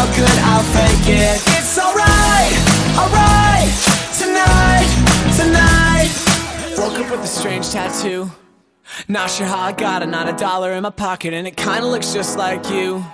how good I'll fake it. It's alright, alright. Tonight, tonight. Woke up with a strange tattoo. Not sure how I got it, not a dollar in my pocket, and it kinda looks just like you.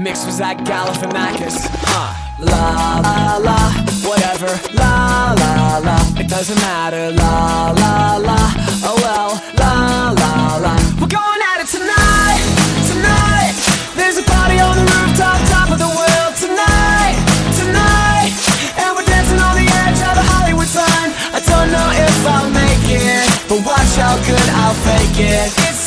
Mixed with Zach Galifianakis. Huh. La la la, whatever. La la la, it doesn't matter. La la. La how good I'll fake it.